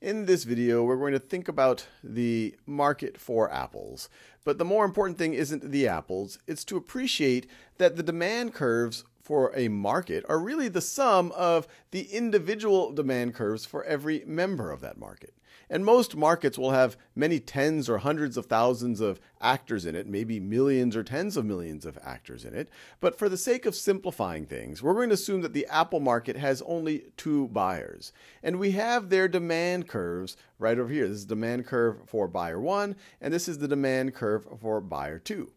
In this video, we're going to think about the market for apples. But the more important thing isn't the apples, it's to appreciate that the demand curves for a market are really the sum of the individual demand curves for every member of that market. And most markets will have many tens or hundreds of thousands of actors in it, maybe millions or tens of millions of actors in it. But for the sake of simplifying things, we're going to assume that the Apple market has only two buyers. And we have their demand curves right over here. This is demand curve for buyer one, and this is the demand curve for buyer two.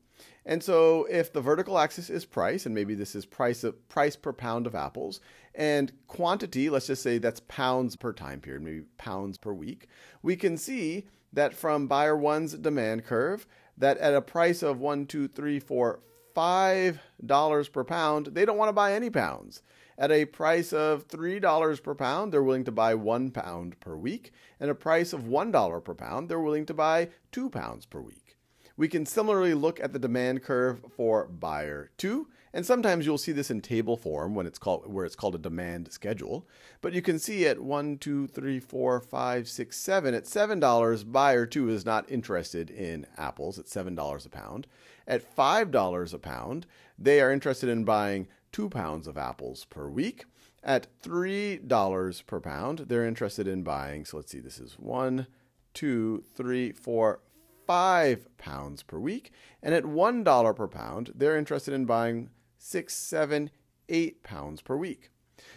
And so if the vertical axis is price, and maybe this is price of, price per pound of apples, and quantity, let's just say that's pounds per time period, maybe pounds per week, we can see that from buyer one's demand curve, that at a price of one, two, three, four, five dollars per pound, they don't want to buy any pounds. At a price of $3 per pound, they're willing to buy one pound per week. And a price of $1 per pound, they're willing to buy two pounds per week. We can similarly look at the demand curve for buyer 2, and sometimes you'll see this in table form when it's called where it's called a demand schedule. But you can see at 1, 2, 3, 4, 5, 6, 7, at $7, buyer 2 is not interested in apples at $7 a pound. At $5 a pound, they are interested in buying 2 pounds of apples per week. At $3 per pound, they're interested in buying, so let's see, this is one, two, three, four, five pounds per week. And at $1 per pound, they're interested in buying six, seven, eight pounds per week.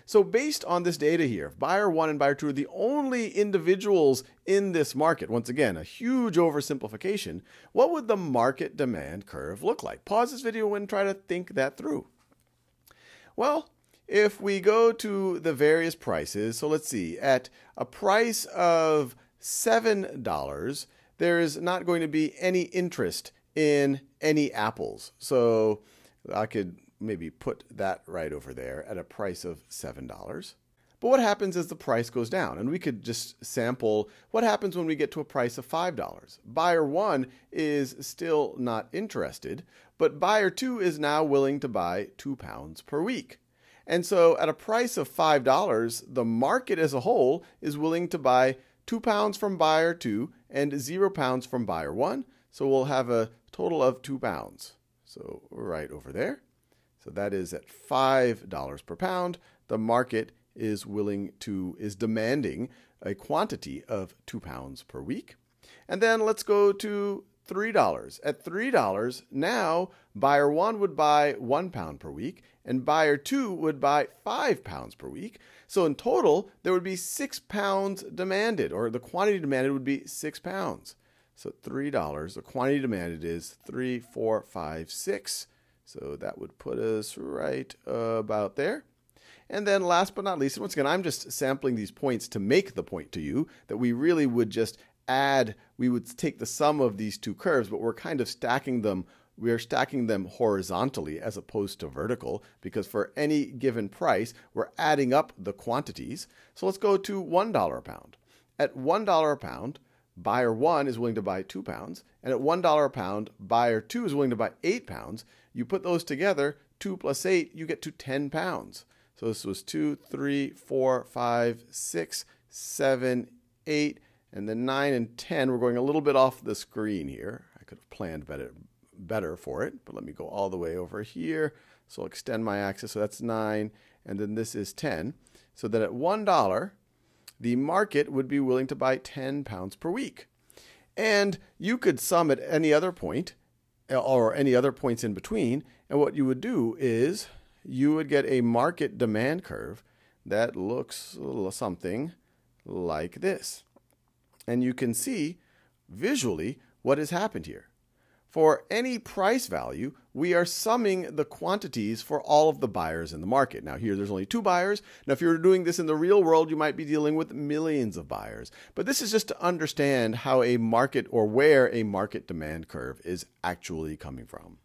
So, based on this data here, buyer one and buyer two are the only individuals in this market. Once again, a huge oversimplification. What would the market demand curve look like? Pause this video and try to think that through. Well, if we go to the various prices, so let's see, at a price of $7, there is not going to be any interest in any apples. So I could maybe put that right over there at a price of $7. But what happens as the price goes down? And we could just sample what happens when we get to a price of $5. Buyer 1 is still not interested, but buyer 2 is now willing to buy 2 pounds per week. And so at a price of $5, the market as a whole is willing to buy two pounds from buyer two and zero pounds from buyer one. So we'll have a total of two pounds. So right over there. So that is at $5 per pound. The market is willing to, is demanding a quantity of two pounds per week. And then let's go to $3. At $3, now buyer one would buy one pound per week, and buyer two would buy five pounds per week. So in total, there would be six pounds demanded, or the quantity demanded would be six pounds. So $3, the quantity demanded is three, four, five, six. So that would put us right about there. And then last but not least, once again, I'm just sampling these points to make the point to you that we really would just add, we would take the sum of these two curves, but we're kind of stacking them we are stacking them horizontally as opposed to vertical because for any given price, we're adding up the quantities. So let's go to $1 a pound. At $1 a pound, buyer 1 is willing to buy 2 pounds, and at $1 a pound, buyer 2 is willing to buy 8 pounds. You put those together, 2 plus 8, you get to 10 pounds. So this was 2, 3, 4, 5, 6, 7, 8, and then 9 and 10, we're going a little bit off the screen here. I could have planned better, better for it, but let me go all the way over here. So I'll extend my axis. So that's 9, and then this is 10. So that at $1, the market would be willing to buy 10 pounds per week. And you could sum at any other point uh, or any other points in between. And what you would do is you would get a market demand curve that looks something like this and you can see visually what has happened here. For any price value, we are summing the quantities for all of the buyers in the market. Now, here there's only two buyers. Now, if you were doing this in the real world, you might be dealing with millions of buyers. But this is just to understand how a market or where a market demand curve is actually coming from.